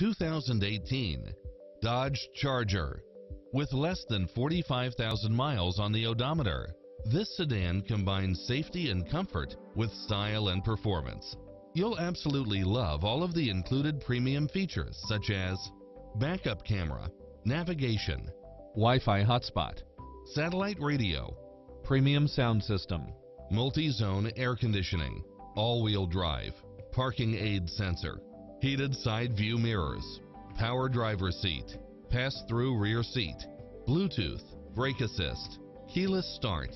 2018 Dodge Charger. With less than 45,000 miles on the odometer, this sedan combines safety and comfort with style and performance. You'll absolutely love all of the included premium features such as backup camera, navigation, Wi-Fi hotspot, satellite radio, premium sound system, multi-zone air conditioning, all-wheel drive, parking aid sensor, heated side view mirrors, power driver seat, pass-through rear seat, Bluetooth, brake assist, keyless start,